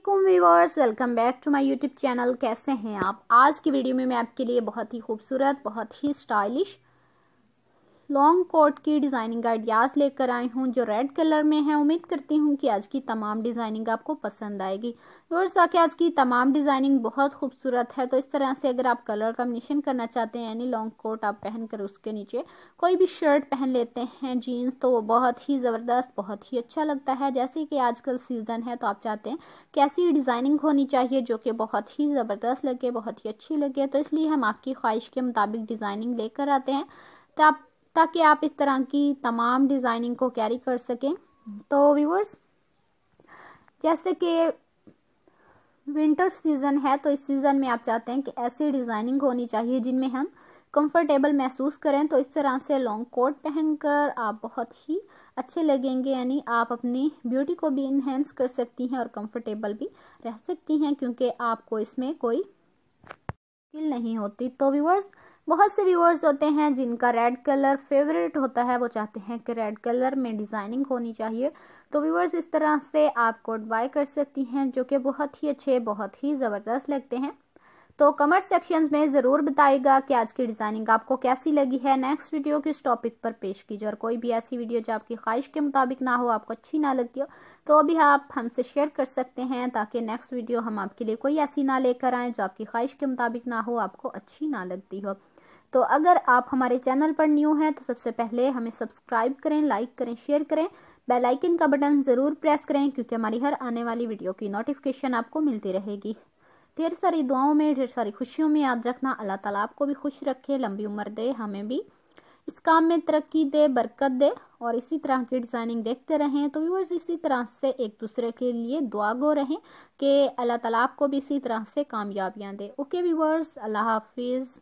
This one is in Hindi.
Aslam viewers welcome back to my YouTube channel. कैसे हैं आप? आज की वीडियो में मैं आपके लिए बहुत ही खूबसूरत, बहुत ही स्टाइलिश लॉन्ग कोट की डिज़ाइनिंग आइडियाज़ लेकर आई हूँ, जो रेड कलर में है। उम्मीद करती हूँ कि आज की तमाम डिज़ाइनिंग आपको पसंद आएगी। व्यूअर्स ताकि आज की तमाम डिज़ाइनिंग बहुत खूबसूरत है तो इस तरह से अगर आप कलर कम्बिनेशन करना चाहते हैं, यानी लॉन्ग कोट आप पहन कर उसके नीचे कोई भी शर्ट पहन लेते हैं, जीन्स तो वो बहुत ही ज़बरदस्त, बहुत ही अच्छा लगता है। जैसे कि आजकल सीज़न है तो आप चाहते हैं कैसी डिज़ाइनिंग होनी चाहिए, जो कि बहुत ही ज़बरदस्त लगे, बहुत ही अच्छी लगे। तो इसलिए हम आपकी ख्वाहिश के मुताबिक डिज़ाइनिंग लेकर आते हैं। तो आप ताकि आप इस तरह की तमाम डिज़ाइनिंग को कैरी कर सकें। तो व्यूवर्स जैसे कि विंटर सीज़न है तो इस सीज़न में आप चाहते हैं कि ऐसी डिज़ाइनिंग होनी चाहिए जिनमें हम कंफर्टेबल महसूस करें। तो इस तरह से लॉन्ग कोट पहनकर आप बहुत ही अच्छे लगेंगे, यानी आप अपनी ब्यूटी को भी इन्हेंस कर सकती हैं और कंफर्टेबल भी रह सकती हैं, क्योंकि आपको इसमें कोई मुश्किल नहीं होती। तो व्यूवर्स बहुत से व्यूअर्स होते हैं जिनका रेड कलर फेवरेट होता है, वो चाहते हैं कि रेड कलर में डिज़ाइनिंग होनी चाहिए। तो व्यूअर्स इस तरह से आप कोट बाय कर सकती हैं, जो कि बहुत ही अच्छे, बहुत ही ज़बरदस्त लगते हैं। तो कमेंट सेक्शंस में ज़रूर बताइएगा कि आज की डिज़ाइनिंग आपको कैसी लगी है। नेक्स्ट वीडियो किस टॉपिक पर पेश कीजिए, और कोई भी ऐसी वीडियो जो आपकी ख्वाहिश के मुताबिक ना हो, आपको अच्छी ना लगती हो तो अभी आप हमसे शेयर कर सकते हैं, ताकि नेक्स्ट वीडियो हम आपके लिए कोई ऐसी ना लेकर आएँ, जो आपकी ख्वाहिश के मुताबिक ना हो, आपको अच्छी ना लगती हो। तो अगर आप हमारे चैनल पर न्यू हैं तो सबसे पहले हमें सब्सक्राइब करें, लाइक करें, शेयर करें, बेल आइकन का बटन ज़रूर प्रेस करें, क्योंकि हमारी हर आने वाली वीडियो की नोटिफिकेशन आपको मिलती रहेगी। ढेर सारी दुआओं में, ढेर सारी खुशियों में याद रखना। अल्लाह ताला आपको भी खुश रखे, लंबी उम्र दे, हमें भी। इस काम में तरक्की दे, बरकत दे, और इसी तरह की डिज़ाइनिंग देखते रहें। तो व्यूवर्स, इसी तरह से एक दूसरे के लिए दुआ गो रहें कि अल्लाह ताला आपको भी इसी तरह से कामयाबियाँ दे। ओके व्यूवर्स, अल्लाह हाफिज़।